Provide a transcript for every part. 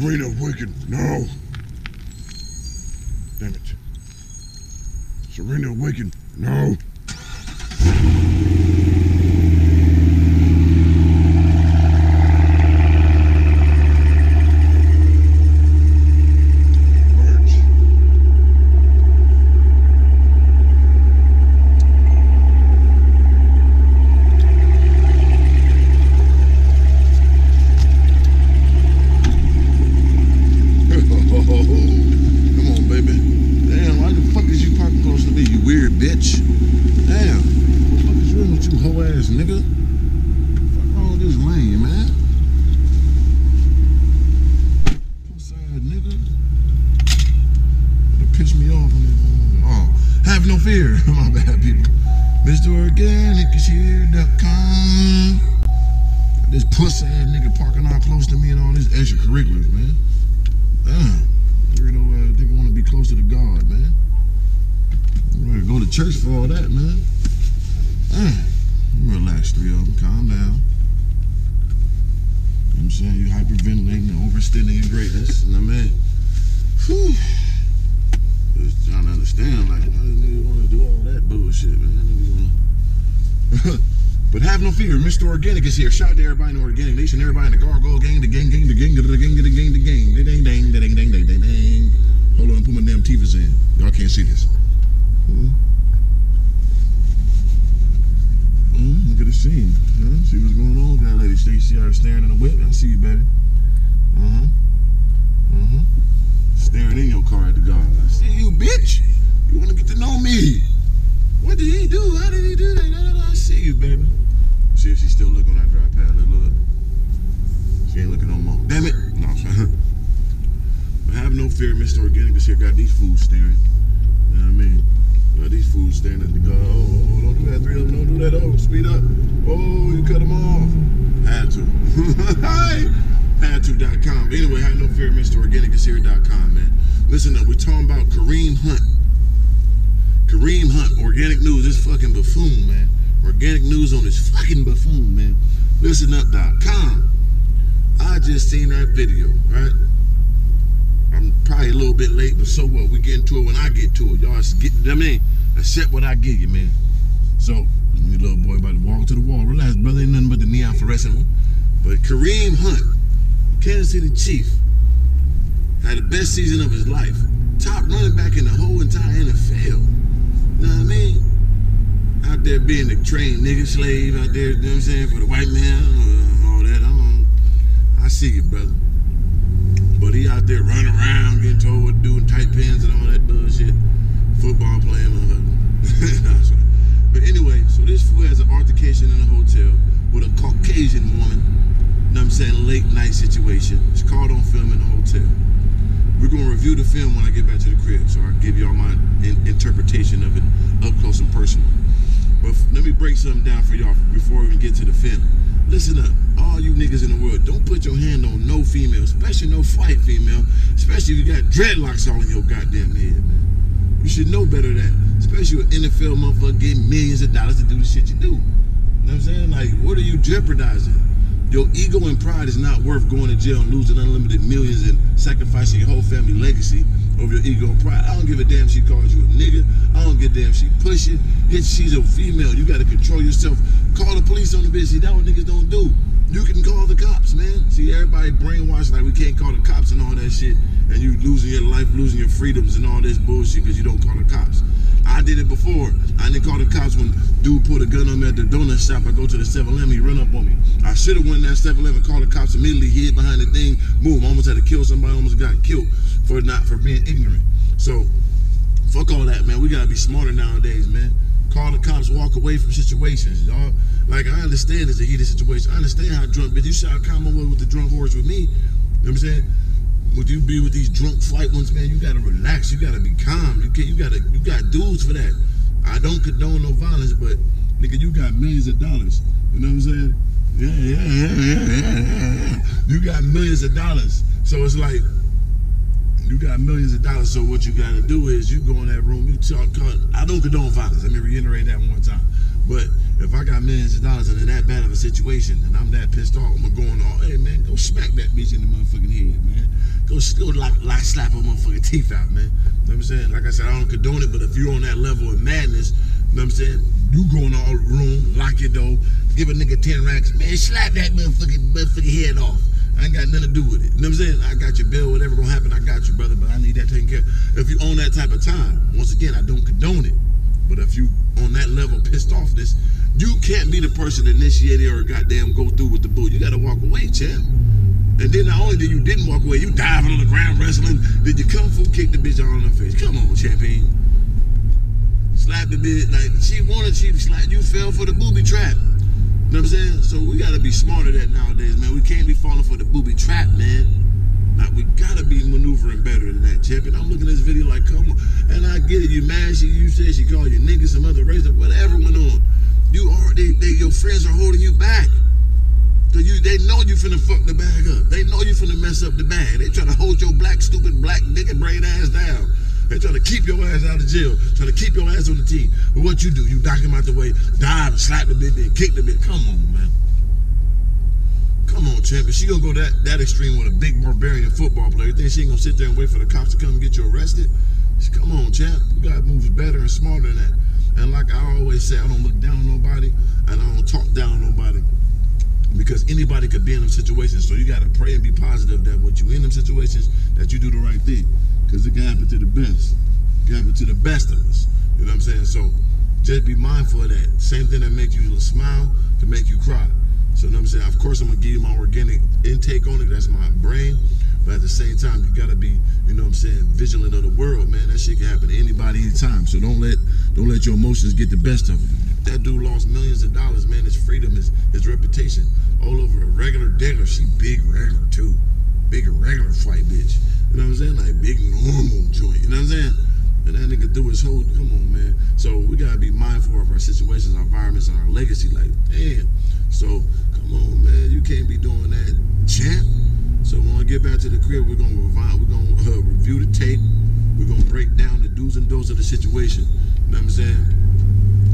Serena Wiggin, no. Damn it. Serena Wiggin, no. Merge. Come on, baby. Damn, why the fuck is you parking close to me, you weird bitch? Damn. What the fuck is wrong with you, hoe ass nigga? Fuck wrong with this lane, man? Puss-eyed nigga. That piss me off on this. Oh, have no fear. My bad, people. Mr. Organik is here.com. This puss ass nigga parking all close to me and all these extracurriculars, man. Damn. Weirdo ass nigga want to be closer to God, man. You ready to go to church for all that, man. Damn. Relax, three of them. Calm down. You know I'm saying? You hyperventilating and overextending your greatness. You know what I mean? Whew. Just trying to understand, like, why does nigga want to do all that bullshit, man? But have no fear, Mr. Organik is here. Shout out to everybody in the Organic Nation, everybody in the Gargoyle Gang, the gang, gang, the gang, the gang, the gang, the gang, the dang, dang, dang, dang, dang, dang, dang. Hold on, put my damn TVs in. Y'all can't see this. Mhm, Look at the scene. Huh? See what's going on with that lady. See, see her staring in the whip? I see you, baby. Uh-huh. Uh-huh. Staring in your car at the guard. I see you, bitch. You want to get to know me. What did he do? How did he do that? Da, da, da. I see you, baby. See if she's still looking on that dry pad. Look, look. She ain't looking no more. Damn it. No, but have no fear, Mr. Organik is here. Got these fools staring. You know what I mean? Got these fools staring at the guard. Oh, oh, oh, don't do that, three of them. Don't do that. Oh, speed up. Oh, you cut them off. Had to. Had to.com. But anyway, have no fear, Mr. Organik is here.com, man. Listen up. We're talking about Kareem Hunt. Kareem Hunt, organic news, this fucking buffoon, man. Organic news on this fucking buffoon, man. ListenUp.com. I just seen that video, right? I'm probably a little bit late, but so what? We get into it when I get to it. Y'all get, I mean, accept what I give you, man. So, your little boy about to walk to the wall. Relax, brother. Ain't nothing but the neon fluorescent one. But Kareem Hunt, Kansas City Chief, had the best season of his life. Top running back in the whole entire NFL. Know what I mean? Out there being the trained nigga slave out there, you know what I'm saying, for the white man, uh, all that. I don't I see you, brother. But he out there running around, getting told what to do, and tight pants and all that bullshit. Football playing, motherfucker. but anyway, so this fool has an altercation in a hotel with a Caucasian woman. You know what I'm saying? Late night situation. It's caught on film in the hotel. We're going to review the film when I get back to the crib, so I'll give y'all my in- interpretation of it up close and personal. But let me break something down for y'all before we even get to the film. Listen up, all you niggas in the world, don't put your hand on no female, especially no white female, especially if you got dreadlocks all in your goddamn head, man. You should know better than that, especially an NFL motherfucker getting millions of dollars to do the shit you do. You know what I'm saying? Like, what are you jeopardizing? Your ego and pride is not worth going to jail and losing unlimited millions and sacrificing your whole family legacy over your ego and pride. I don't give a damn she calls you a nigga. I don't give a damn she push it. If she's a female, you gotta control yourself. Call the police on the bitch. See, that what niggas don't do. You can call the cops, man. See, everybody brainwashed like we can't call the cops and all that shit. And you losing your life, losing your freedoms and all this bullshit because you don't call the cops. I did it before. I didn't call the cops when dude put a gun on me at the donut shop. I go to the 7-Eleven, he run up on me. I should have went in that 7-Eleven, called the cops immediately, hid behind the thing, boom, almost had to kill somebody, almost got killed for not for being ignorant. So fuck all that, man. We gotta be smarter nowadays, man. Call the cops, walk away from situations, y'all. Like I understand it's a heated situation. I understand how drunk, but You shot Commonwealth with the drunk horse with me. You know what I'm saying? Would you be with these drunk flight ones, man? You gotta relax. You gotta be calm. You can You gotta. You got dudes for that. I don't condone no violence, but nigga, you got millions of dollars. You know what I'm saying? Yeah, yeah, yeah, yeah, yeah, yeah, yeah. You got millions of dollars, so it's like you got millions of dollars. So what you gotta do is you go in that room. You talk. Uh, I don't condone violence. Let me reiterate that one time. But if I got millions of dollars and in that bad of a situation and I'm that pissed off, I'm gonna go on all, hey man, go smack that bitch in the motherfucking head, man. Go still like, like slap a motherfucking teeth out, man. You know what I'm saying? Like I said, I don't condone it, but if you're on that level of madness, you know what I'm saying? You go in the room, lock your door, give a nigga 10 racks, man, slap that motherfucking, motherfucking head off. I ain't got nothing to do with it. You know what I'm saying? I got your bill, whatever gonna happen, I got you, brother, but I need that taken care of. If you own that type of time, once again, I don't condone it. But if you on that level pissed off this, you can't be the person initiated or goddamn go through with the bull. You gotta walk away, champ. And then not only did you didn't walk away, you diving on the ground wrestling. Did you kung fu kick the bitch in the face? Come on, champion. Slap the bitch like she wanted. She slap. You fell for the booby trap. You know what I'm saying? So we gotta be smarter that nowadays, man. We can't be falling for the booby trap, man. Like we gotta be maneuvering better than that, champion. I'm looking at this video like, come on. And I get it. You mad? She, you said she called you niggas, some other race, whatever went on. You are. They, they, your friends are holding you back. Cause you, they know you finna fuck the bag up. They know you finna mess up the bag. They try to hold your black, stupid, black, nigga brain ass down. They try to keep your ass out of jail. Try to keep your ass on the team. But what you do, you knock him out the way, dive, slap the bitch, then kick the bitch. Come on, man. Come on, champ. She gonna go that, that extreme with a big barbarian football player, you think she ain't gonna sit there and wait for the cops to come and get you arrested? Come on, champ. You gotta move better and smarter than that. And like I always say, I don't look down on nobody and I don't talk down on nobody because anybody could be in them situations. So you got to pray and be positive that what you in them situations, that you do the right thing. Because it can happen to the best. It can happen to the best of us. You know what I'm saying? So just be mindful of that. Same thing that makes you smile can make you cry. So you know what I'm saying? Of course, I'm to give you my organic intake on it. That's my brain. But at the same time, you gotta be, you know what I'm saying, vigilant of the world, man. That shit can happen to anybody anytime. So don't let don't let your emotions get the best of you. That dude lost millions of dollars, man. His freedom, his his reputation, all over a regular dealer. She big regular too, big regular fight bitch. You know what I'm saying? Like big normal joint. You know what I'm saying? And that nigga do his whole. Come on, man. So we gotta be mindful of our situations, our environments, and our legacy. Like, damn. So come on, man. You can't be doing that, champ. So when we get back to the crib, we're gonna revive, we're gonna uh, review the tape. We're gonna break down the do's and don'ts of the situation. You know what I'm saying?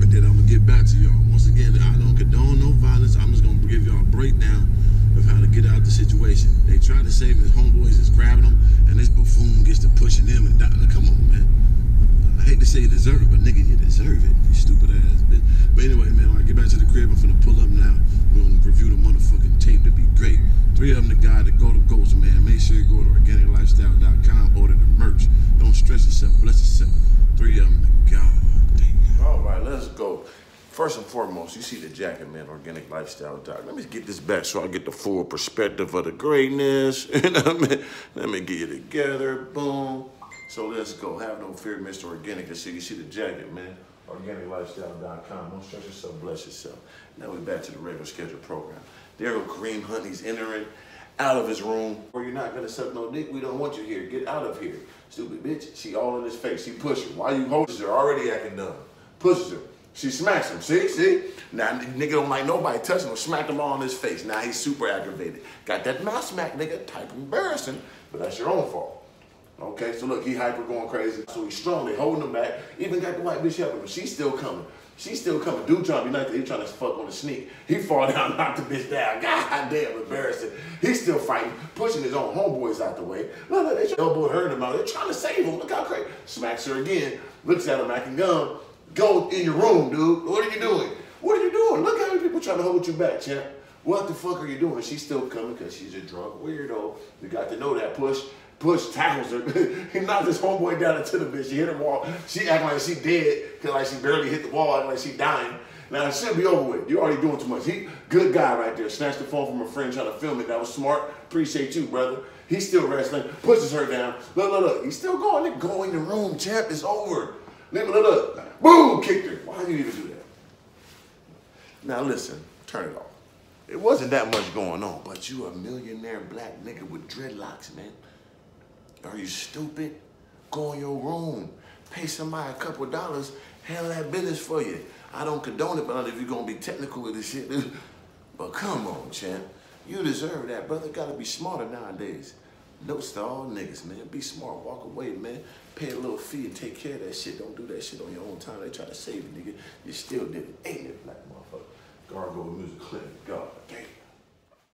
And then I'm gonna get back to y'all. Once again, I don't condone no violence. I'm just gonna give y'all a breakdown of how to get out the situation. They try to save his homeboys is grabbing them, and this buffoon gets to pushing them and dying. Come on, man. I hate to say you deserve it, but nigga, you deserve it. You stupid ass bitch. But anyway, man, when I get back to the crib, I'm finna pull up now. We're gonna review the motherfucking tape to be great. Three of them the guy to go to Ghost, man. Make sure you go to organiklyfestyle.com, order the merch. Don't stress yourself, bless yourself. Three of them the God. Damn. All right, let's go. First and foremost, you see the jacket, man, Organic Lifestyle Doc. Let me get this back so I get the full perspective of the greatness. Let me get it together. Boom. So let's go. Have no fear, Mr. Organik. So you see the jacket, man. OrganiklyFestyle.com. Don't stress yourself, bless yourself. Now we're back to the regular scheduled program. There go Kareem Hunt. He's entering out of his room. Or you're not gonna suck no dick. We don't want you here. Get out of here. Stupid bitch. She all in his face. She pushing. Why you holding her? Already acting dumb. Pushes her. She smacks him. See? See? Now, nigga don't like nobody touching him. Smacked him all in his face. Now he's super aggravated. Got that mouth smack, nigga. Type embarrassing. But that's your own fault. Okay, so look, he hyper going crazy. So he's strongly holding him back. Even got the white bitch helping him. She's still coming. She's still coming. Dude trying to be nice. He trying to fuck on the sneak. He fall down, knock the bitch down. God damn, embarrassing. He's still fighting, pushing his own homeboys out the way. Look, they elbow hurt him out. They're trying to save him. Look how crazy. Smacks her again. Looks at him acting gum. Go in your room, dude. What are you doing? What are you doing? Look how many people trying to hold you back, champ. What the fuck are you doing? She's still coming because she's a drunk weirdo. You got to know that. Push, push, tackles her. he knocked his homeboy down into the bitch. She hit her wall. She acting like she dead because like she barely hit the wall, acting like she dying. Now it should be over with. You're already doing too much. He, good guy right there. Snatched the phone from a friend trying to film it. That was smart. Appreciate you, brother. He's still wrestling. Pushes her down. Look, look, look. He's still going. Go in the room, champ. It's over. Look, look. Boom! Kicked her. Why do you even do that? Now listen. Turn it off. It wasn't that much going on, but you a millionaire black nigga with dreadlocks, man. Are you stupid? Go in your room. Pay somebody a couple dollars. Handle that business for you. I don't condone it, but if you're gonna be technical with this shit, but come on, champ. You deserve that, brother. Gotta be smarter nowadays. Notes to all niggas, man. Be smart. Walk away, man. Pay a little fee and take care of that shit. Don't do that shit on your own time. They try to save you, nigga. You still did it. Ain't it, black motherfucker? Gargoyle music clinic. Go.